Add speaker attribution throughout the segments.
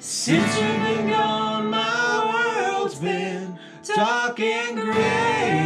Speaker 1: Since you've been gone, my world's been dark and gray.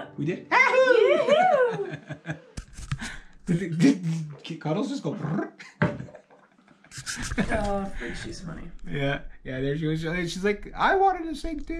Speaker 1: up. We did. did, did, Cuddles just go?
Speaker 2: oh, she's funny.
Speaker 1: Yeah, yeah. There she was. She's like, I wanted to sing too.